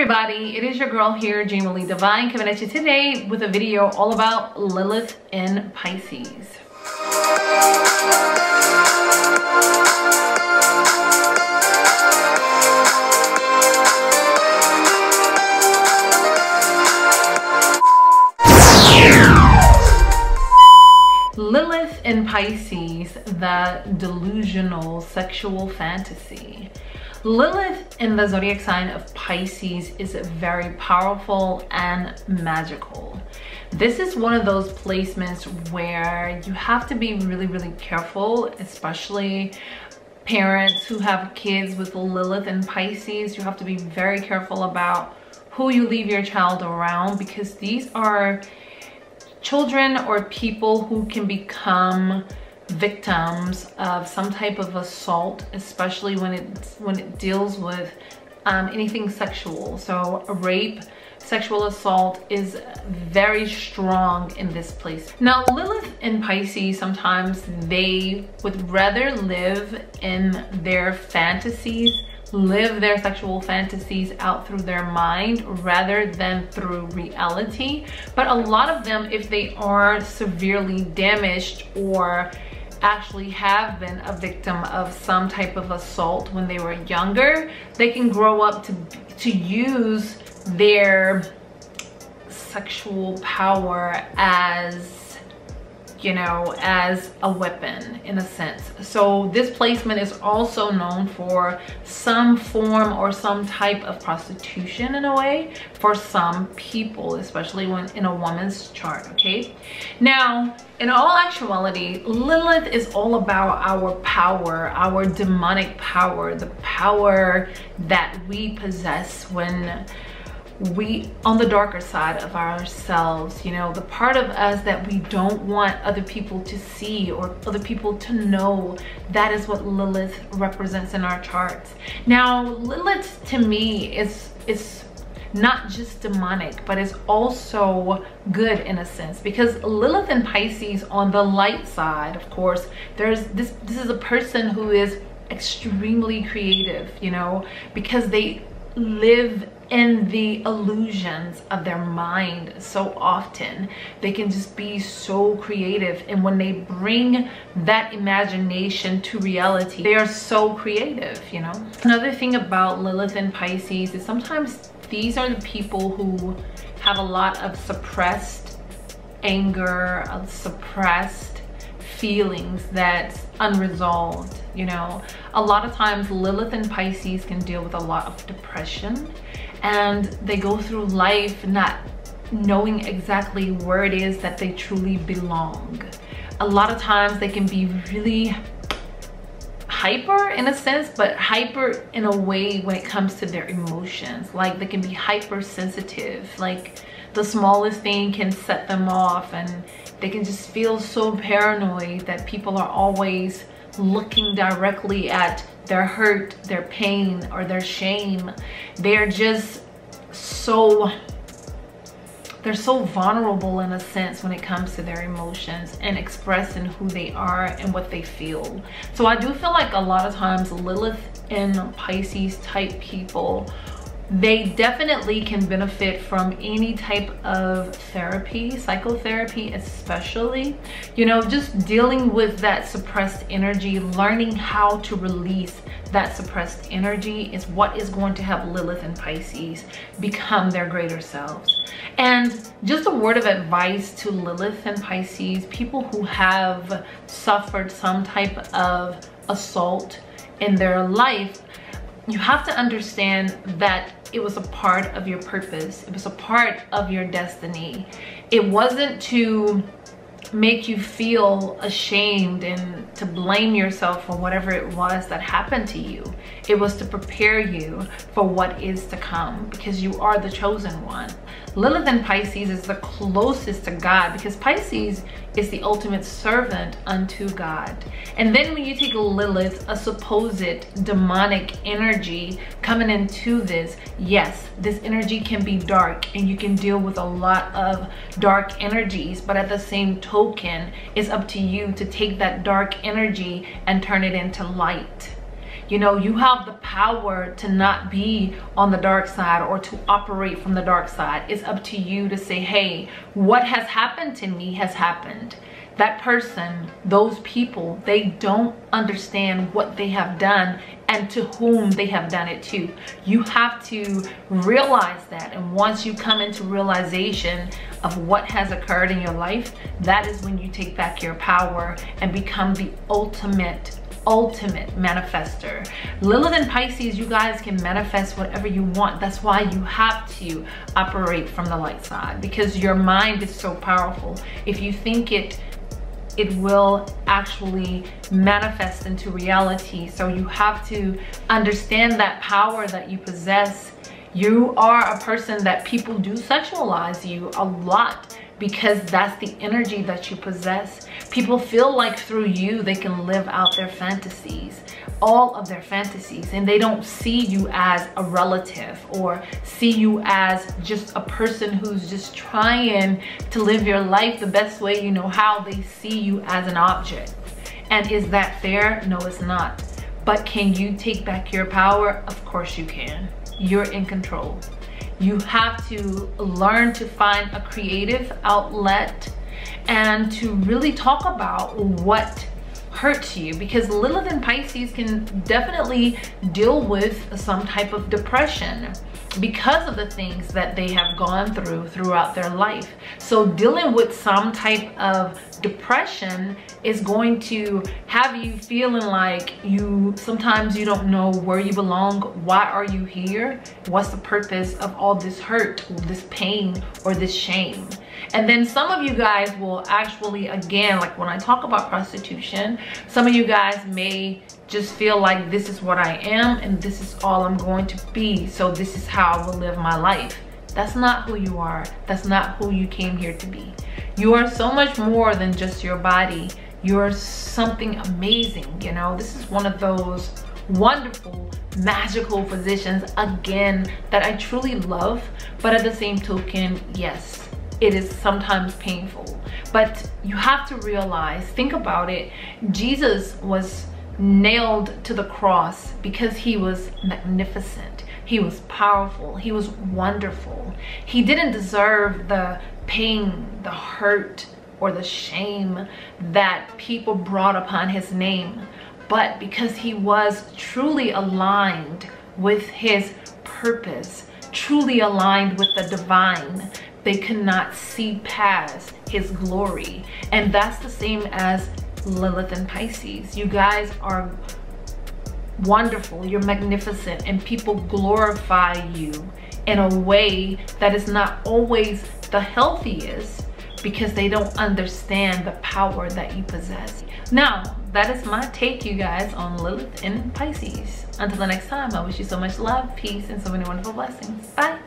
everybody, it is your girl here, Genuinely Divine, coming at you today with a video all about Lilith in Pisces. Lilith in Pisces, the delusional sexual fantasy. Lilith in the zodiac sign of Pisces is very powerful and magical. This is one of those placements where you have to be really, really careful, especially parents who have kids with Lilith and Pisces. You have to be very careful about who you leave your child around because these are children or people who can become victims of some type of assault, especially when it when it deals with um, anything sexual. So rape, sexual assault is very strong in this place. Now Lilith and Pisces, sometimes they would rather live in their fantasies live their sexual fantasies out through their mind rather than through reality. But a lot of them, if they are severely damaged or actually have been a victim of some type of assault when they were younger, they can grow up to, to use their sexual power as you know, as a weapon in a sense. So this placement is also known for some form or some type of prostitution in a way for some people, especially when in a woman's chart, okay? Now, in all actuality, Lilith is all about our power, our demonic power, the power that we possess when we on the darker side of ourselves you know the part of us that we don't want other people to see or other people to know that is what lilith represents in our charts. Now lilith to me is is not just demonic but it's also good in a sense because lilith and pisces on the light side of course there's this this is a person who is extremely creative you know because they live in the illusions of their mind so often. They can just be so creative and when they bring that imagination to reality they are so creative you know? Another thing about lilith and pisces is sometimes these are the people who have a lot of suppressed anger of suppressed feelings that's unresolved you know? A lot of times lilith and pisces can deal with a lot of depression and they go through life not knowing exactly where it is that they truly belong. A lot of times they can be really hyper in a sense but hyper in a way when it comes to their emotions. Like they can be hypersensitive. Like the smallest thing can set them off and they can just feel so paranoid that people are always looking directly at their hurt, their pain, or their shame. They're just so they're so vulnerable in a sense when it comes to their emotions and expressing who they are and what they feel. So I do feel like a lot of times Lilith and Pisces type people they definitely can benefit from any type of therapy psychotherapy especially. You know just dealing with that suppressed energy learning how to release that suppressed energy is what is going to help lilith and pisces become their greater selves. And just a word of advice to lilith and pisces people who have suffered some type of assault in their life you have to understand that it was a part of your purpose. It was a part of your destiny. It wasn't to make you feel ashamed and to blame yourself for whatever it was that happened to you. It was to prepare you for what is to come because you are the chosen one. Lilith and Pisces is the closest to God because Pisces is the ultimate servant unto God. And then when you take Lilith, a supposed demonic energy coming into this, yes, this energy can be dark and you can deal with a lot of dark energies, but at the same token, it's up to you to take that dark energy and turn it into light You know, you have the power to not be on the dark side or to operate from the dark side. It's up to you to say, hey, what has happened to me has happened that person, those people, they don't understand what they have done and to whom they have done it to. You have to realize that. And once you come into realization of what has occurred in your life, that is when you take back your power and become the ultimate ultimate manifester. Lilith and Pisces, you guys can manifest whatever you want. That's why you have to operate from the light side because your mind is so powerful. If you think it it will actually manifest into reality. So you have to understand that power that you possess. You are a person that people do sexualize you a lot because that's the energy that you possess. People feel like through you, they can live out their fantasies, all of their fantasies, and they don't see you as a relative or see you as just a person who's just trying to live your life the best way you know how. They see you as an object. And is that fair? No, it's not. But can you take back your power? Of course you can. You're in control. You have to learn to find a creative outlet and to really talk about what hurts you because Lilith and Pisces can definitely deal with some type of depression because of the things that they have gone through throughout their life. So dealing with some type of depression is going to have you feeling like you sometimes you don't know where you belong why are you here what's the purpose of all this hurt this pain or this shame and then some of you guys will actually again like when i talk about prostitution some of you guys may just feel like this is what i am and this is all i'm going to be so this is how i will live my life that's not who you are that's not who you came here to be you are so much more than just your body. You're something amazing, you know? This is one of those wonderful, magical positions, again, that I truly love. But at the same token, yes, it is sometimes painful. But you have to realize, think about it, Jesus was nailed to the cross because he was magnificent. He was powerful. He was wonderful. He didn't deserve the pain, the hurt, or the shame that people brought upon his name. But because he was truly aligned with his purpose, truly aligned with the divine, they cannot see past his glory. And that's the same as Lilith and Pisces. You guys are wonderful, you're magnificent, and people glorify you in a way that is not always the healthiest because they don't understand the power that you possess. Now, that is my take, you guys, on Lilith and Pisces. Until the next time, I wish you so much love, peace, and so many wonderful blessings. Bye.